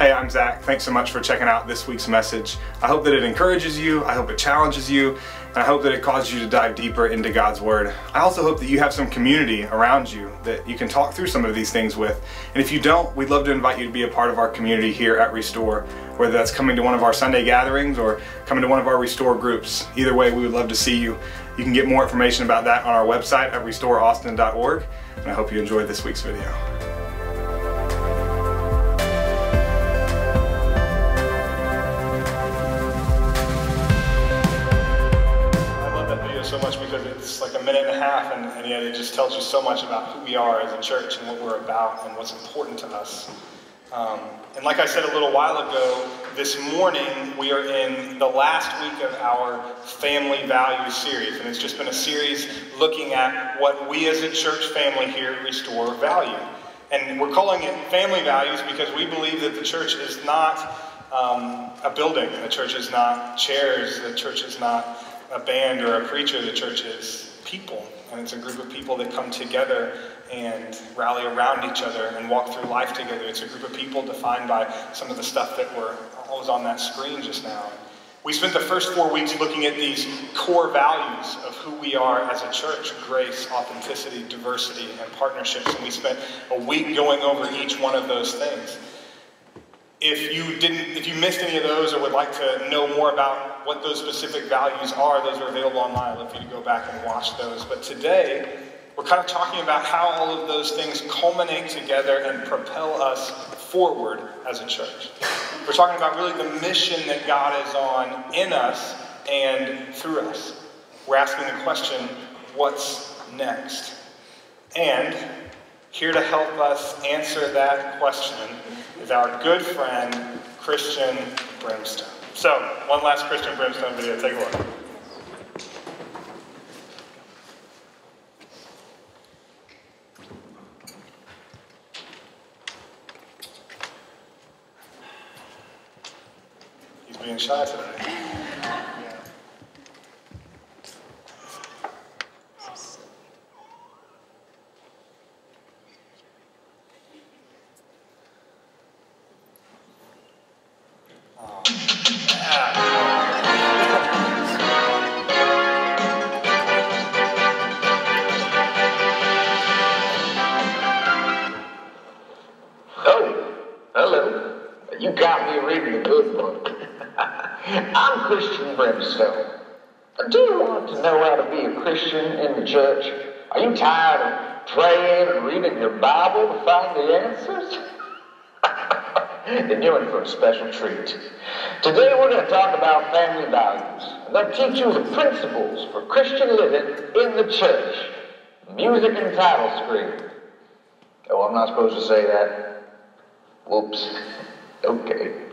Hey, I'm Zach. Thanks so much for checking out this week's message. I hope that it encourages you, I hope it challenges you, and I hope that it causes you to dive deeper into God's Word. I also hope that you have some community around you that you can talk through some of these things with. And if you don't, we'd love to invite you to be a part of our community here at Restore, whether that's coming to one of our Sunday gatherings or coming to one of our Restore groups. Either way, we would love to see you. You can get more information about that on our website at restoreaustin.org. And I hope you enjoyed this week's video. A minute and a half, and, and yet it just tells you so much about who we are as a church and what we're about and what's important to us. Um, and like I said a little while ago, this morning we are in the last week of our family values series. And it's just been a series looking at what we as a church family here at Restore value. And we're calling it family values because we believe that the church is not um, a building, the church is not chairs, the church is not a band or a preacher, the church is people. And it's a group of people that come together and rally around each other and walk through life together. It's a group of people defined by some of the stuff that were was on that screen just now. We spent the first four weeks looking at these core values of who we are as a church grace, authenticity, diversity, and partnerships. And we spent a week going over each one of those things. If you didn't, if you missed any of those or would like to know more about what those specific values are, those are available online. I'd love for you to go back and watch those. But today, we're kind of talking about how all of those things culminate together and propel us forward as a church. We're talking about really the mission that God is on in us and through us. We're asking the question, what's next? And here to help us answer that question is our good friend, Christian Brimstone. So, one last Christian Brimstone video. Take a look. He's being shy today. Teach you the principles for Christian living in the church. Music and title screen. Oh, I'm not supposed to say that. Whoops. Okay.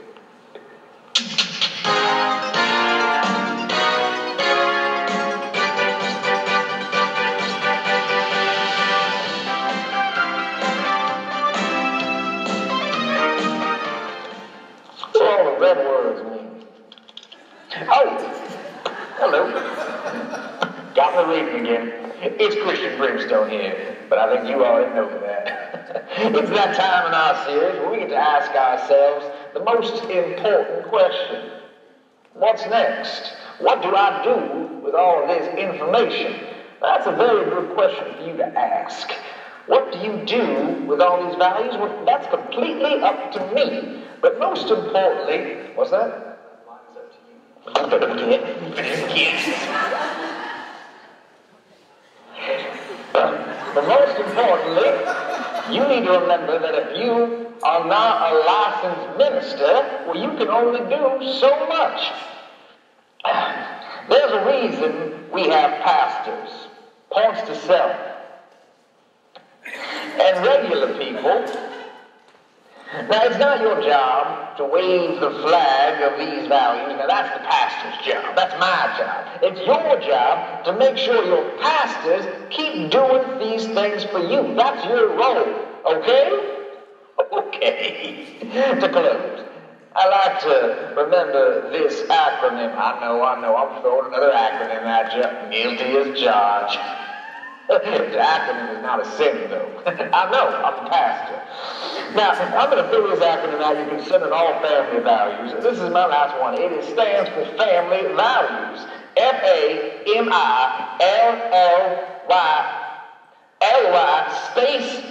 Got me reading again. It's Christian Brimstone here, but I think you already know that. it's that time in our series where we get to ask ourselves the most important question. What's next? What do I do with all of this information? That's a very good question for you to ask. What do you do with all these values? Well, that's completely up to me. But most importantly, what's that? But most importantly, you need to remember that if you are not a licensed minister, well, you can only do so much. There's a reason we have pastors. Points to self. And regular people. Now, it's not your job to wave the flag of these values. Now, that's the pastor's job. That's my job. It's your job to make sure your pastors keep doing these things for you. That's your role. Okay? Okay. to close, I like to remember this acronym. I know, I know, I'm throwing another acronym at you. Guilty as charged. Acronym is not a sin, though. I know, I'm a pastor. Now, I'm going to fill this acronym out. You consider all family values. This is my last one. It stands for family values. F A M I L L Y L Y space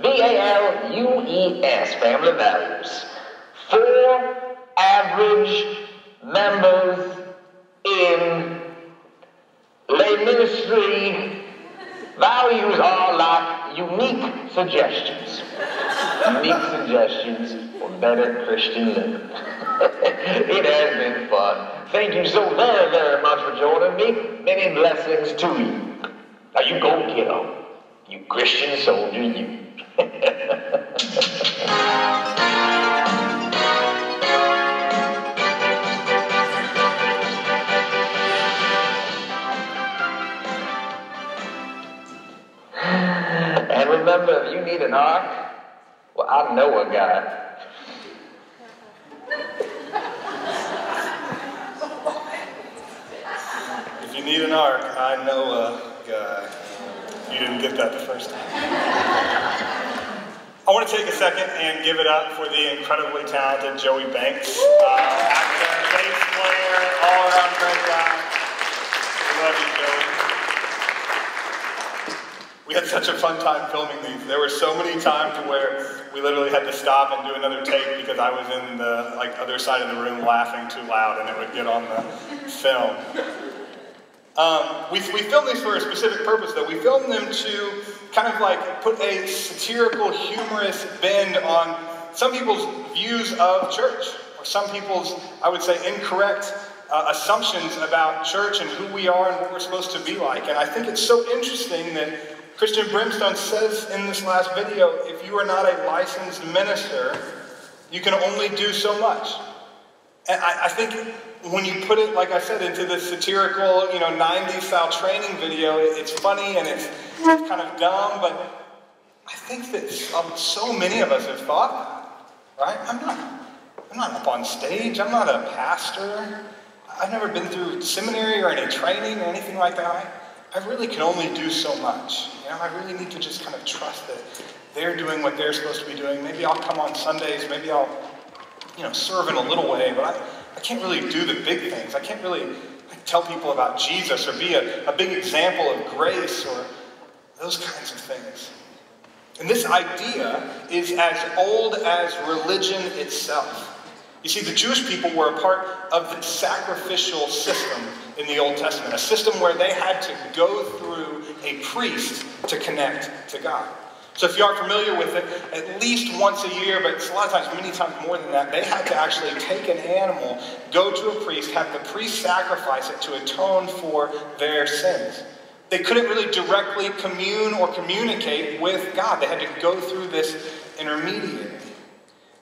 V A L U E S. Family values. Four average members in lay ministry values are like unique suggestions. unique suggestions for better Christian living. it has been fun. Thank you so very, very much for joining me. Many blessings to you. Now you go get them. You Christian soldier, you. need an ark, well, I know a guy. If you need an ark, I know a guy. You didn't get that the first time. I want to take a second and give it up for the incredibly talented Joey Banks, uh, actor, bass player, all around great guy. We love you, Joey. We had such a fun time filming these. There were so many times where we literally had to stop and do another take because I was in the like other side of the room laughing too loud and it would get on the film. Um, we, we filmed these for a specific purpose, though. We filmed them to kind of like put a satirical, humorous bend on some people's views of church, or some people's, I would say, incorrect uh, assumptions about church and who we are and what we're supposed to be like. And I think it's so interesting that Christian Brimstone says in this last video if you are not a licensed minister, you can only do so much. And I, I think when you put it, like I said, into this satirical, you know, 90s style training video, it's funny and it's, it's kind of dumb, but I think that so many of us have thought that, right? I'm not, I'm not up on stage. I'm not a pastor. I've never been through seminary or any training or anything like that. I, really can only do so much. You know, I really need to just kind of trust that they're doing what they're supposed to be doing. Maybe I'll come on Sundays. Maybe I'll, you know, serve in a little way, but I, I can't really do the big things. I can't really like, tell people about Jesus or be a, a big example of grace or those kinds of things. And this idea is as old as religion itself. You see, the Jewish people were a part of the sacrificial system in the Old Testament, a system where they had to go through a priest to connect to God. So if you aren't familiar with it, at least once a year, but a lot of times, many times more than that, they had to actually take an animal, go to a priest, have the priest sacrifice it to atone for their sins. They couldn't really directly commune or communicate with God. They had to go through this intermediary.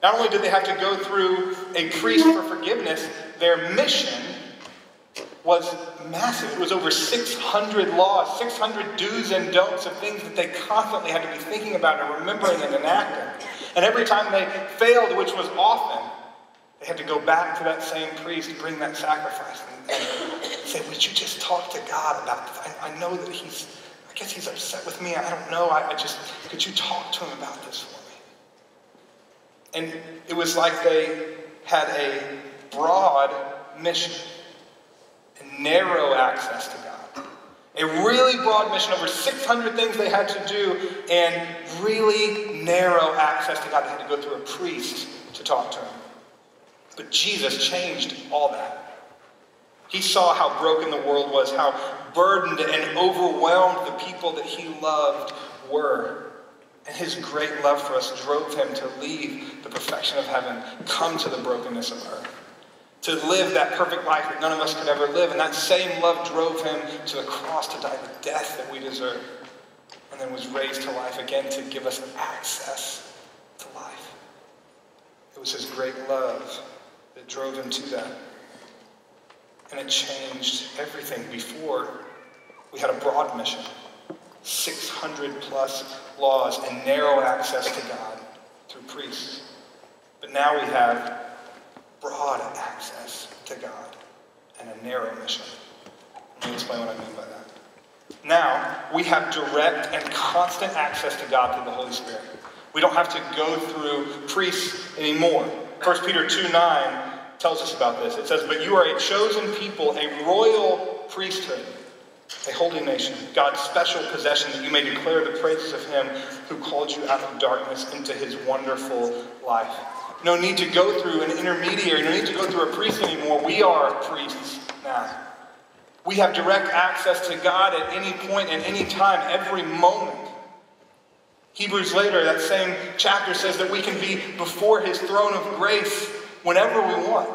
Not only did they have to go through a priest for forgiveness, their mission was massive. It was over 600 laws, 600 do's and don'ts of things that they constantly had to be thinking about and remembering and enacting. And every time they failed, which was often, they had to go back to that same priest, bring that sacrifice, and, say, Would you just talk to God about this? I, I, know that he's, I guess he's upset with me. I don't know. I, I just, could you talk to him about this me? And it was like they had a broad mission and narrow access to God. A really broad mission, over 600 things they had to do, and really narrow access to God. They had to go through a priest to talk to him. But Jesus changed all that. He saw how broken the world was, how burdened and overwhelmed the people that he loved were. And his great love for us drove him to leave the perfection of heaven, come to the brokenness of earth to live that perfect life that none of us could ever live. And that same love drove him to the cross to die the death that we deserve. And then was raised to life again to give us access to life. It was his great love that drove him to that. And it changed everything. Before, we had a broad mission 600 plus laws and narrow access to God through priests. But now we have broad access to God and a narrow mission. Let me explain what I mean by that. Now, we have direct and constant access to God through the Holy Spirit. We don't have to go through priests anymore. 1 Peter 2 9 tells us about this. It says, But you are a chosen people, a royal priesthood, a holy nation, God's special possession, that you may declare the praises of him who called you out of darkness into his wonderful life. No need to go through an intermediary, no need to go through a priest anymore. We are priests now. We have direct access to God at any point, at any time, every moment. Hebrews later, that same chapter says that we can be before his throne of grace whenever we want.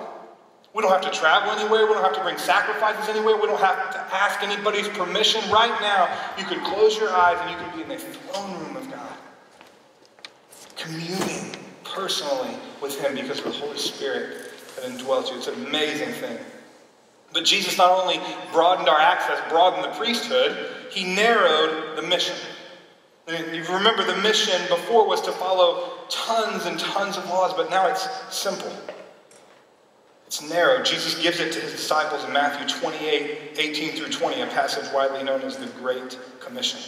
We don't have to travel anywhere. We don't have to bring sacrifices anywhere. We don't have to ask anybody's permission. Right now, you could close your eyes and you could be in the throne room of God, communing personally with him because of the Holy Spirit that indwells you. It's an amazing thing. But Jesus not only broadened our access, broadened the priesthood, he narrowed the mission. You remember the mission before was to follow tons and tons of laws, but now it's simple. It's narrow. Jesus gives it to his disciples in Matthew 28, 18 through 20, a passage widely known as the Great Commission.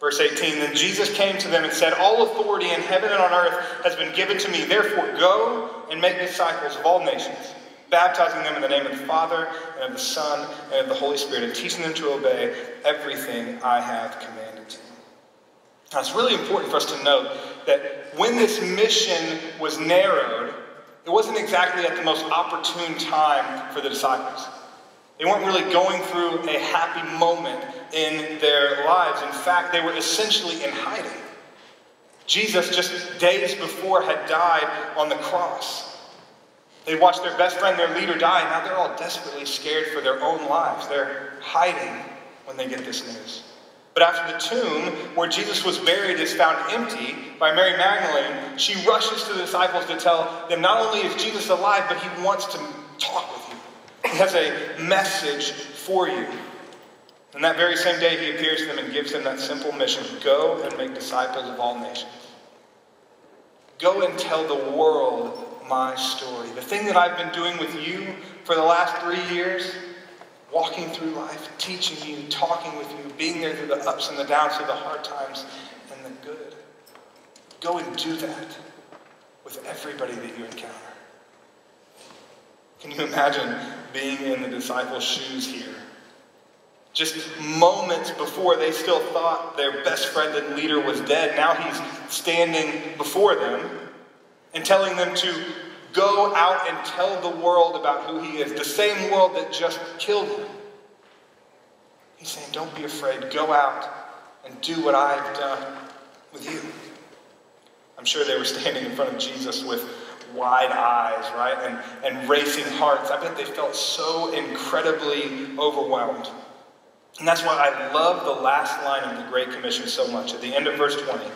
Verse 18 Then Jesus came to them and said, All authority in heaven and on earth has been given to me. Therefore, go and make disciples of all nations, baptizing them in the name of the Father, and of the Son, and of the Holy Spirit, and teaching them to obey everything I have commanded. to you. Now, it's really important for us to note that when this mission was narrowed, it wasn't exactly at the most opportune time for the disciples. They weren't really going through a happy moment in their lives. In fact, they were essentially in hiding. Jesus, just days before, had died on the cross. They watched their best friend, their leader, die, now they're all desperately scared for their own lives. They're hiding when they get this news. But after the tomb where Jesus was buried is found empty by Mary Magdalene, she rushes to the disciples to tell them not only is Jesus alive, but he wants to talk with you. He has a message for you. And that very same day, he appears to them and gives them that simple mission go and make disciples of all nations. Go and tell the world my story. The thing that I've been doing with you for the last three years walking through life, teaching you, talking with you, being there through the ups and the downs, through the hard times and the good. Go and do that with everybody that you encounter. Can you imagine being in the disciples' shoes here? Just moments before they still thought their best friend and leader was dead, now he's standing before them and telling them to Go out and tell the world about who he is, the same world that just killed him. He's saying, Don't be afraid. Go out and do what I've done with you. I'm sure they were standing in front of Jesus with wide eyes, right? And, and racing hearts. I bet they felt so incredibly overwhelmed. And that's why I love the last line of the Great Commission so much. At the end of verse 20,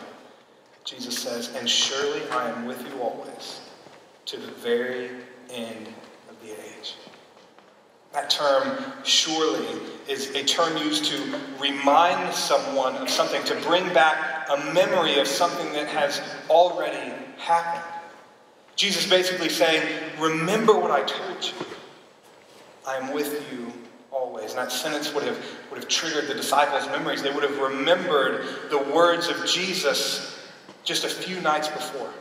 Jesus says, And surely I am with you always to the very end of the age. That term, surely, is a term used to remind someone of something, to bring back a memory of something that has already happened. Jesus basically saying, Remember what I told you. I am with you always. And that sentence would have, would have triggered the disciples' memories. They would have remembered the words of Jesus just a few nights before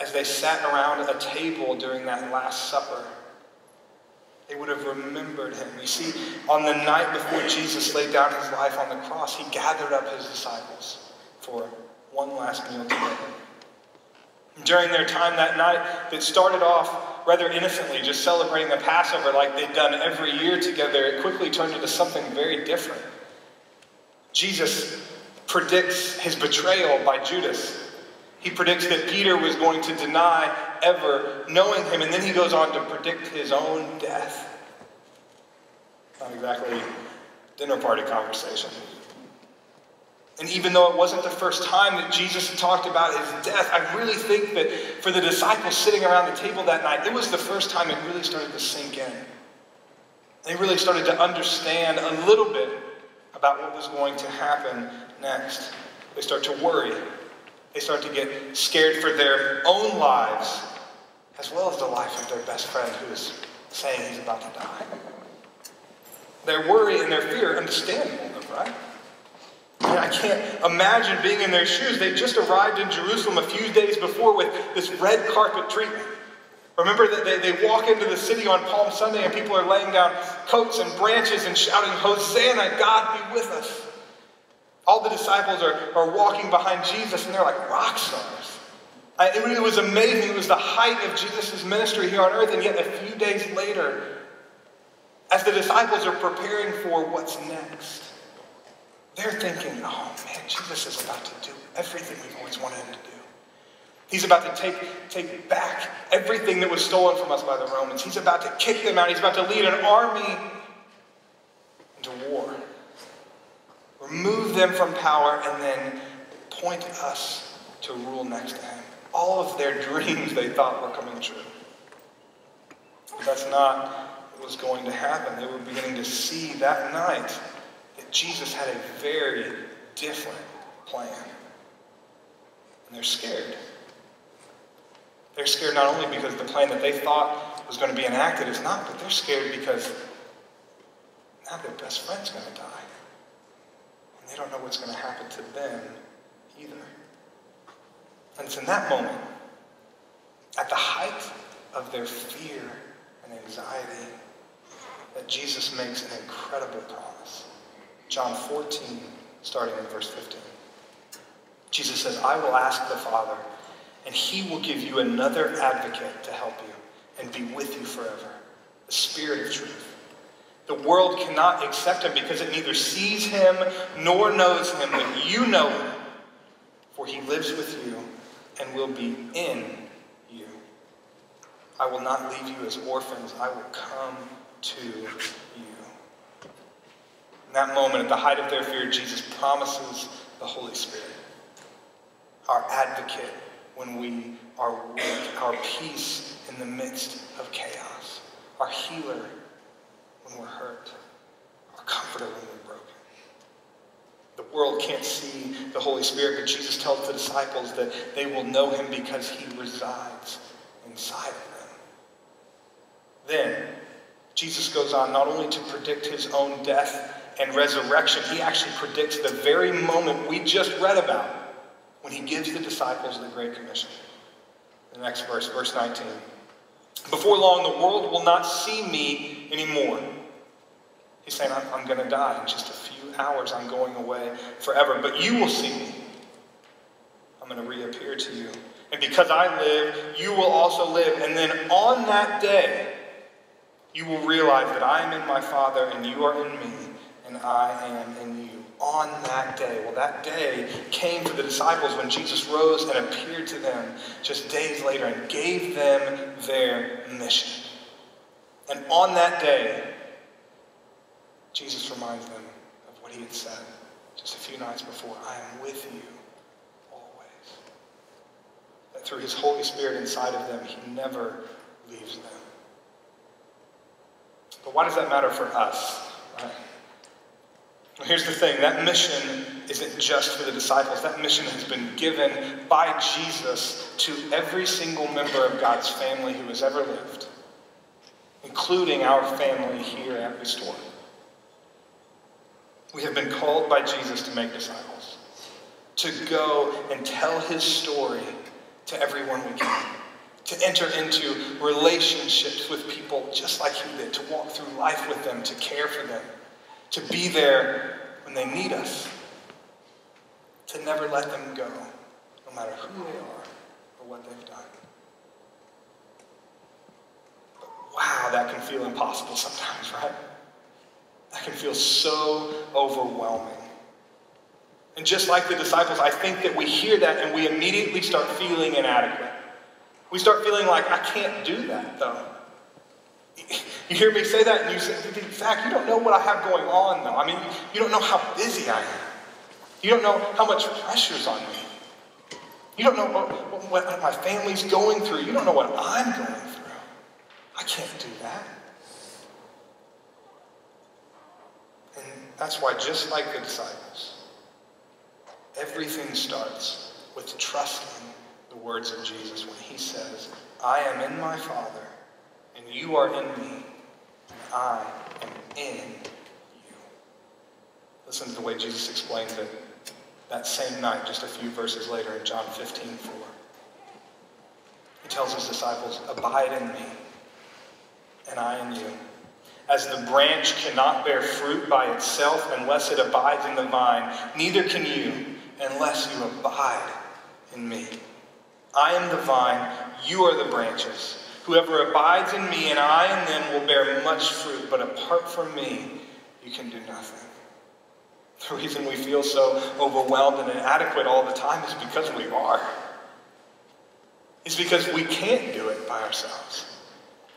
as they sat around a table during that Last Supper. They would have remembered him. You see, on the night before Jesus laid down his life on the cross, he gathered up his disciples for one last meal together. During their time that night, that started off rather innocently, just celebrating the Passover like they'd done every year together, it quickly turned into something very different. Jesus predicts his betrayal by Judas he predicts that Peter was going to deny ever knowing him, and then he goes on to predict his own death. Not exactly dinner party conversation. And even though it wasn't the first time that Jesus talked about his death, I really think that for the disciples sitting around the table that night, it was the first time it really started to sink in. They really started to understand a little bit about what was going to happen next. They start to worry they start to get scared for their own lives, as well as the life of their best friend who is saying he's about to die. Their worry and their fear, understandable, right? And I can't imagine being in their shoes. They just arrived in Jerusalem a few days before with this red carpet treatment. Remember that they, they walk into the city on Palm Sunday and people are laying down coats and branches and shouting, Hosanna, God be with us. All the disciples are, are walking behind Jesus and they're like rock stars. I, it, really was amazing. It was the height of Jesus' ministry here on earth, and yet a few days later, as the disciples are preparing for what's next, they're thinking, oh man, Jesus is about to do everything we've always wanted him to do. He's about to take, take back everything that was stolen from us by the Romans. He's about to kick them out. He's about to lead an army into war, remove them from power, and then point us to rule next to him. All of their dreams they thought were coming true. But that's not what was going to happen. They were beginning to see that night that Jesus had a very different plan. And they're scared. They're scared not only because the plan that they thought was going to be enacted is not, but they're scared because now their best friend's going to die. They don't know what's going to happen to them either. And it's in that moment, at the height of their fear and anxiety, that Jesus makes an incredible promise. John 14, starting in verse 15. Jesus says, I will ask the Father, and he will give you another advocate to help you and be with you forever the Spirit of truth. The world cannot accept him because it neither sees him nor knows him, but you know him, for he lives with you and will be in you. I will not leave you as orphans, I will come to you. In that moment, at the height of their fear, Jesus promises the Holy Spirit, our advocate when we are weak, our peace in the midst of chaos, our healer when we're hurt, our comforter when we're broken. The world can't see the Holy Spirit, but Jesus tells the disciples that they will know him because he resides inside of them. Then, Jesus goes on not only to predict his own death and resurrection, he actually predicts the very moment we just read about when he gives the disciples the Great Commission. The next verse, verse 19. Before long, the world will not see me anymore. He's saying, I'm, I'm going to die in just a few hours. I'm going away forever. But you will see me. I'm going to reappear to you. And because I live, you will also live. And then on that day, you will realize that I am in my Father, and you are in me, and I am in you. On that day. Well, that day came for the disciples when Jesus rose and appeared to them just days later and gave them their mission. And on that day, Jesus reminds them of what he had said just a few nights before I am with you always. That through his Holy Spirit inside of them, he never leaves them. But why does that matter for us? Right? Well, here's the thing that mission isn't just for the disciples. That mission has been given by Jesus to every single member of God's family who has ever lived, including our family here at Restore. We have been called by Jesus to make disciples, to go and tell his story to everyone we can to enter into relationships with people just like he did, to walk through life with them, to care for them, to be there when they need us, to never let them go, no matter who they are or what they've done. Wow, that can feel impossible sometimes, right? That can feel so overwhelming. And just like the disciples, I think that we hear that and we immediately start feeling inadequate. We start feeling like, I can't do that, though. You hear me say that, and you say, fact, you don't know what I have going on, though. I mean, you don't know how busy I am. You don't know how much pressure's on me. You don't know what, what, what my family's going through. You don't know what I'm going through. I can't do that. And that's why, just like the disciples, everything starts with trusting the words of Jesus when he says, I am in my Father, and you are in me, and I am in you. Listen to the way Jesus explains it that same night, just a few verses later in John 15 4. He tells his disciples, Abide in me, and I in you. As the branch cannot bear fruit by itself unless it abides in the vine, neither can you unless you abide in me. I am the vine, you are the branches. Whoever abides in me and I in them will bear much fruit, but apart from me, you can do nothing. The reason we feel so overwhelmed and inadequate all the time is because we are. It's because we can't do it by ourselves.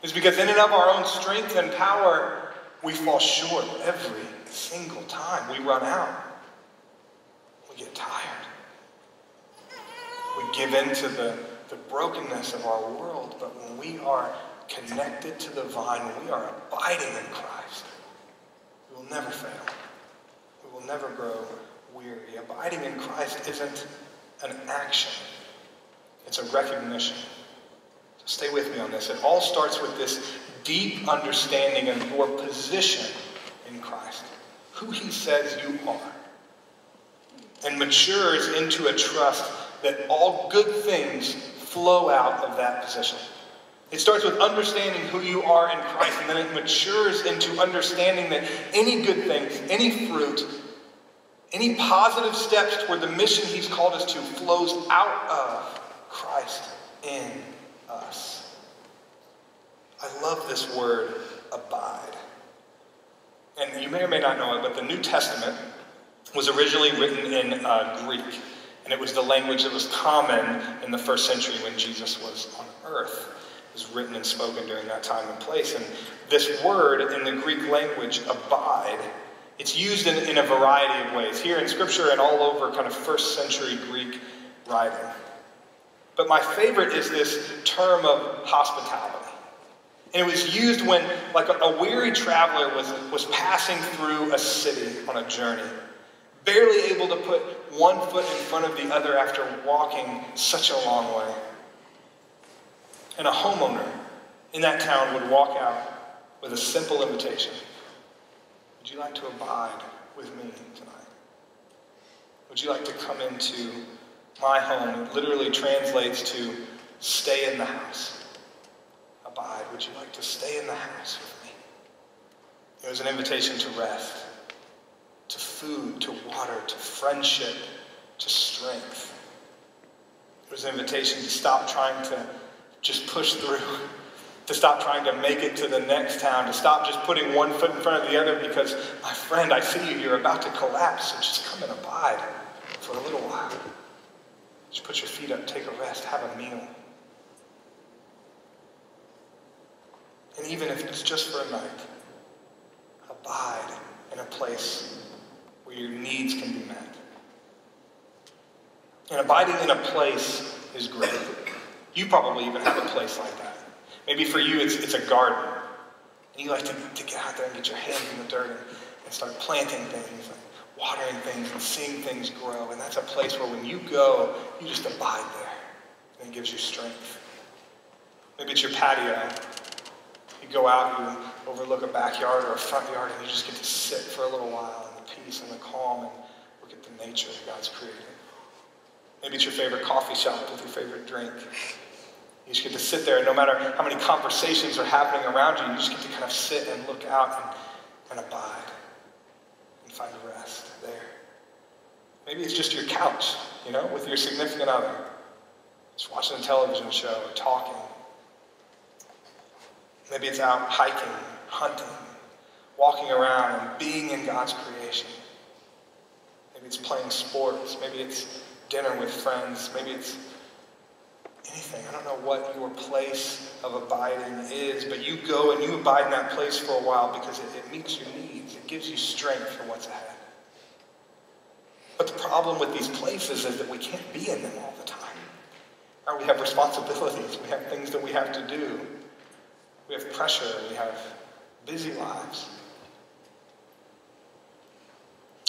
It's because in and of our own strength and power, we fall short every single time. We run out. We get tired. We give in to the, the brokenness of our world. But when we are connected to the vine, when we are abiding in Christ, we will never fail. We will never grow weary. Abiding in Christ isn't an action, it's a recognition. Stay with me on this. It all starts with this deep understanding of your position in Christ, who He says you are, and matures into a trust that all good things flow out of that position. It starts with understanding who you are in Christ, and then it matures into understanding that any good thing, any fruit, any positive steps toward the mission He's called us to flows out of Christ in us. I love this word, abide. And you may or may not know it, but the New Testament was originally written in uh, Greek. And it was the language that was common in the first century when Jesus was on earth. It was written and spoken during that time and place. And this word in the Greek language, abide, it's used in, in a variety of ways, here in Scripture and all over kind of first century Greek writing. But my favorite is this term of hospitality. And it was used when, like, a, a weary traveler was, was passing through a city on a journey barely able to put one foot in front of the other after walking such a long way. And a homeowner in that town would walk out with a simple invitation Would you like to abide with me tonight? Would you like to come into my home? It literally translates to stay in the house. Abide. Would you like to stay in the house with me? It was an invitation to rest to food, to water, to friendship, to strength. It was an invitation to stop trying to just push through, to stop trying to make it to the next town, to stop just putting one foot in front of the other because, my friend, I see you, you're about to collapse, so just come and abide for a little while. Just put your feet up, take a rest, have a meal. And even if it's just for a night, abide in a place where your needs can be met. And abiding in a place is great. You probably even have a place like that. Maybe for you, it's, it's a garden. And you like to, to get out there and get your hands in the dirt and, and start planting things, watering things, and seeing things grow. And that's a place where when you go, you just abide there. And it gives you strength. Maybe it's your patio. You go out, you overlook a backyard or a front yard, and you just get to sit for a little while in the peace and the calm and look at the nature that God's created. Maybe it's your favorite coffee shop with your favorite drink. You just get to sit there, and no matter how many conversations are happening around you, you just get to kind of sit and look out and, and abide and find rest. Maybe it's just your couch, you know, with your significant other, just watching a television show or talking. Maybe it's out hiking, hunting, walking around and being in God's creation. Maybe it's playing sports. Maybe it's dinner with friends. Maybe it's anything. I don't know what your place of abiding is, but you go and you abide in that place for a while because it, it meets your needs. It gives you strength for what's ahead. But the problem with these places is that we can't be in them all the time. Or we have responsibilities. We have things that we have to do. We have pressure. We have busy lives.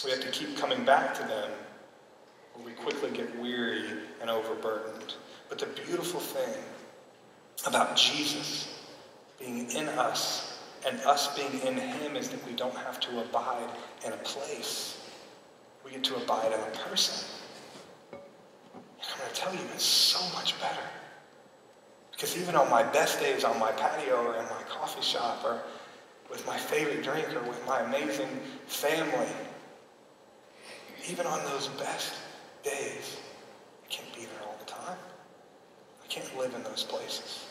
We have to keep coming back to them or we quickly get weary and overburdened. But the beautiful thing about Jesus being in us and us being in him is that we don't have to abide in a place. We get to abide in a person. I'm going to tell you, it's so much better. Because even on my best days on my patio or in my coffee shop or with my favorite drink or with my amazing family, even on those best days, I can't be there all the time. I can't live in those places.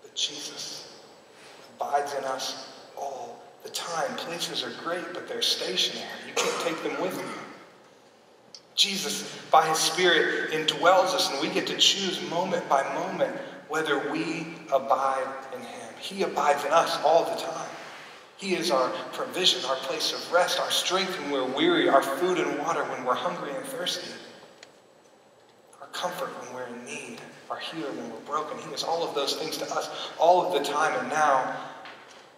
But Jesus abides in us all the time. Places are great, but they're stationary. You can't take them with you. Jesus, by his Spirit, indwells us, and we get to choose moment by moment whether we abide in him. He abides in us all the time. He is our provision, our place of rest, our strength when we're weary, our food and water when we're hungry and thirsty, our comfort when we're in need, our healer when we're broken. He is all of those things to us all of the time. And now,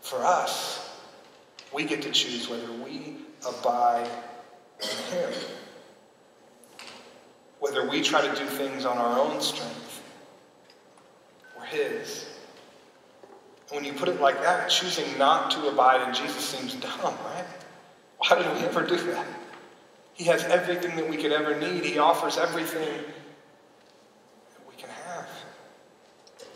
for us, we get to choose whether we abide in Him. Whether we try to do things on our own strength or His. When you put it like that, choosing not to abide in Jesus seems dumb, right? Why did we ever do that? He has everything that we could ever need. He offers everything that we can have.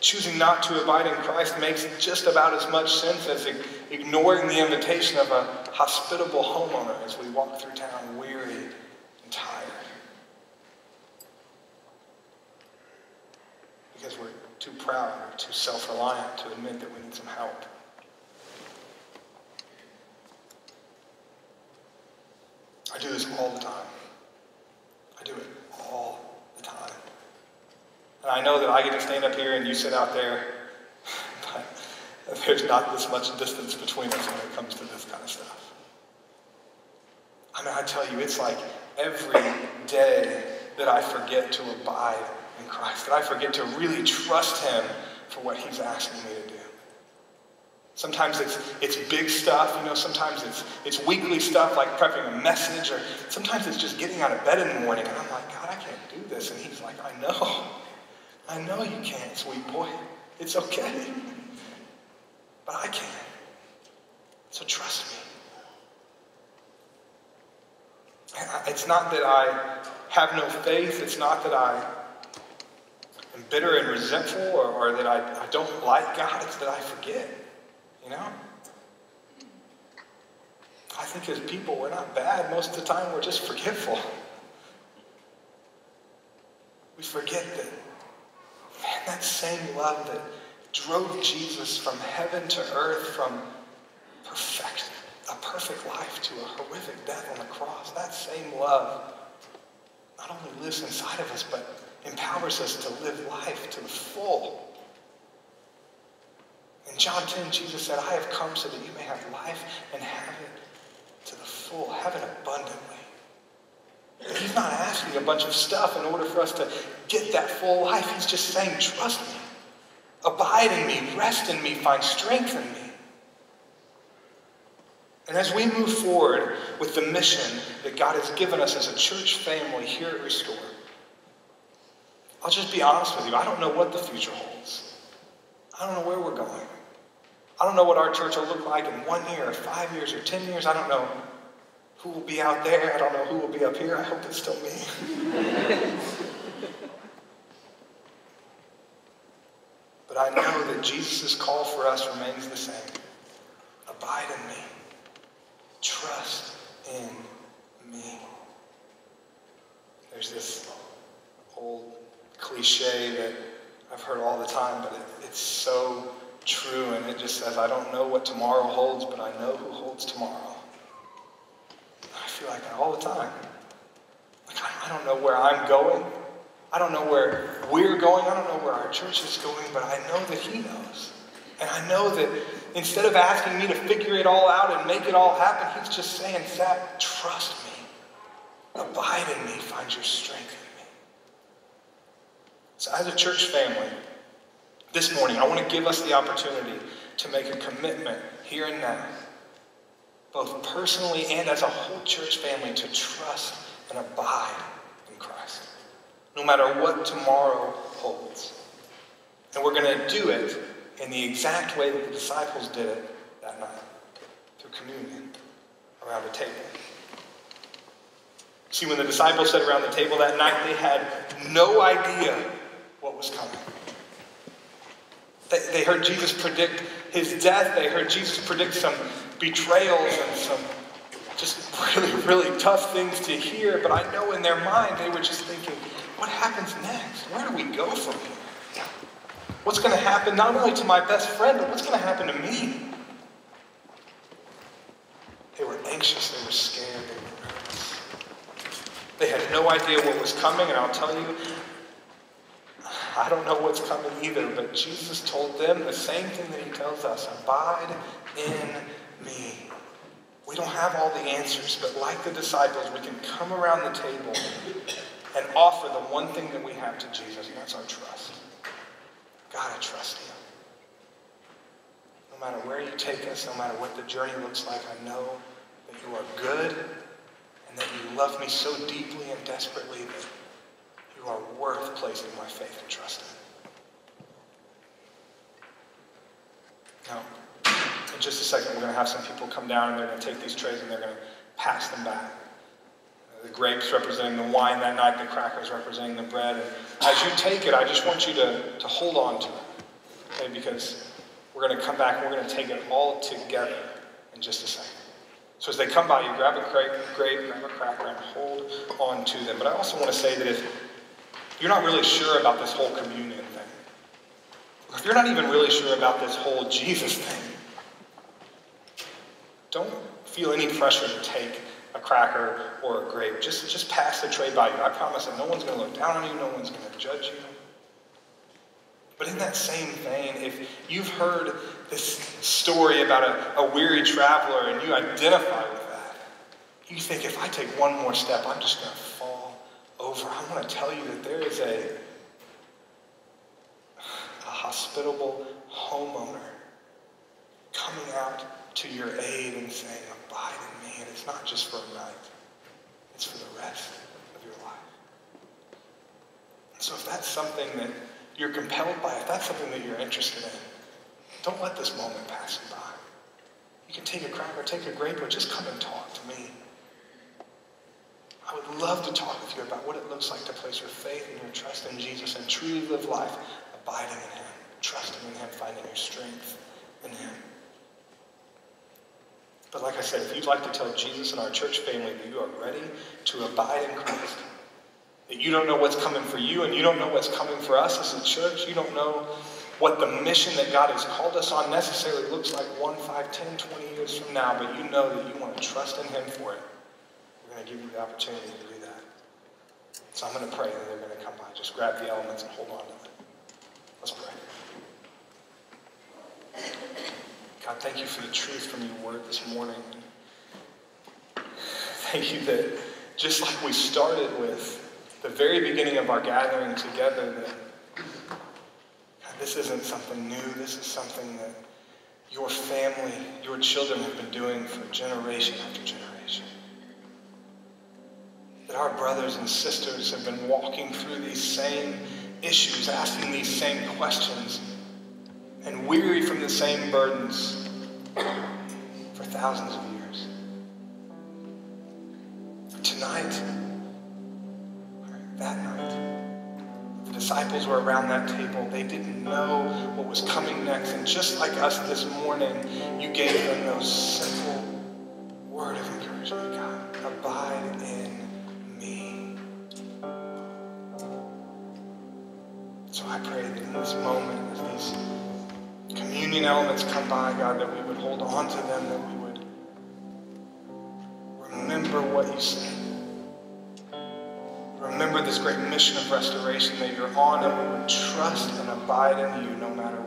Choosing not to abide in Christ makes just about as much sense as ignoring the invitation of a hospitable homeowner as we walk through town weary and tired. Because we're too proud or too self reliant to admit that we need some help. I do this all the time. I do it all the time. And I know that I get to stand up here and you sit out there, there's not this much distance between us when it comes to this kind of stuff. I mean, I tell you, it's like every day that I forget to abide in Christ, that I forget to really trust Him for what He's asking me to do. Sometimes it's, it's big stuff, you know, sometimes it's, it's weekly stuff like prepping a message, or sometimes it's just getting out of bed in the morning, and I'm like, God, I can't do this. And He's like, I know. I know you can't, sweet boy. It's okay. But I can. So trust me. It's not that I have no faith. It's not that I am bitter and resentful or, or that I, I don't like God. It's that I forget. You know? I think as people, we're not bad. Most of the time, we're just forgetful. We forget that, man, that same love that drove Jesus from heaven to earth, from perfect, a perfect life to a horrific death on the cross, that same love not only lives inside of us, but empowers us to live life to the full. In John 10, Jesus said, I have come so that you may have life and have it to the full, have it abundantly. And he's not asking a bunch of stuff in order for us to get that full life. He's just saying, trust me, abide in me, rest in me, find strength in me. And as we move forward with the mission that God has given us as a church family here at Restore, I'll just be honest with you. I don't know what the future holds. I don't know where we're going. I don't know what our church will look like in one year or five years or ten years. I don't know who will be out there. I don't know who will be up here. I hope it's still me. but I know that Jesus' call for us remains the same. Abide in me. Trust in me. There's this old cliche that I've heard all the time, but it, it's so true, and it just says, I don't know what tomorrow holds, but I know who holds tomorrow. I feel like that all the time. Like, I don't know where I'm going. I don't know where we're going. I don't know where our church is going, but I know that He knows. And I know that instead of asking me to figure it all out and make it all happen, He's just saying, Zach, trust me. Abide in me. Find your strength in me. So, as a church family, this morning, I want to give us the opportunity to make a commitment here and now, both personally and as a whole church family, to trust and abide in Christ, no matter what tomorrow holds. And we're going to do it in the exact way that the disciples did it that night, through communion. around a table. See, when the disciples sat around the table that night, they had no idea what was coming. They, they heard Jesus predict his death. They heard Jesus predict some betrayals and some just really, really tough things to hear. But I know in their mind they were just thinking, what happens next? Where do we go from here? What's going to happen not only to my best friend, but what's going to happen to me? They were anxious, they were scared, they were nervous. They had no idea what was coming, and I'll tell you, I don't know what's coming either, but Jesus told them the same thing that he tells us abide in me. We don't have all the answers, but like the disciples, we can come around the table and offer the one thing that we have to Jesus, and that's our trust. God, I trust you. No matter where you take us, no matter what the journey looks like, I know that you are good and that you love me so deeply and desperately that you are worth placing my faith and trust in. Now, in just a second, we're going to have some people come down and they're going to take these trays and they're going to pass them back. The grapes representing the wine that night, the crackers representing the bread. And as you take it, I just want you to, to hold on to it. Okay, because we're going to come back and we're going to take it all together in just a second. So as they come by, you grab a grape, grape grab a cracker, and hold on to them. But I also want to say that if you're not really sure about this whole communion thing, if you're not even really sure about this whole Jesus thing, don't feel any pressure to take a cracker or a grape. Just, just pass the tray by you. I promise that no one's going to look down on you, no one's going to judge you. But in that same vein, if you've heard this story about a, a weary traveler and you identify with that, you think if I take one more step, I'm just going to fall over. I want to tell you that there is a, a hospitable homeowner coming out to your aid and saying, Abide in me. And it's not just for a night, it's for the rest of your life. And So if that's something that you're compelled by, if that's something that you're interested in, don't let this moment pass you by. You can take a cracker, take a grape, or just come and talk to me. I would love to talk with you about what it looks like to place your faith and your trust in Jesus and truly live life abiding in Him, trusting in Him, finding your strength in Him. But like I said, if you'd like to tell Jesus and our church family that you are ready to abide in Christ, that you don't know what's coming for you and you don't know what's coming for us as a church, you don't know what the mission that God has called us on necessarily looks like 1, 5, 10, 20 years from now, but you know that you want to trust in Him for it. We're going to give you the opportunity to do that. So I'm going to pray and they're going to come by. Just grab the elements and hold on to them. Let's pray. God, thank you for the truth from your word this morning. Thank you that just like we started with the very beginning of our gathering together, that God, this isn't something new. This is something that your family, your children have been doing for generation after generation. That our brothers and sisters have been walking through these same issues, asking these same questions and weary from the same burdens for thousands of years. Tonight, that night, the disciples were around that table. They didn't know what was coming next. And just like us this morning, you gave them those simple word of encouragement, God. Abide in me. So I pray that in this moment, as these communion elements come by, God, that we would hold on to them, that we would remember what you said. Remember this great mission of restoration that you're on, and we would trust and abide in you no matter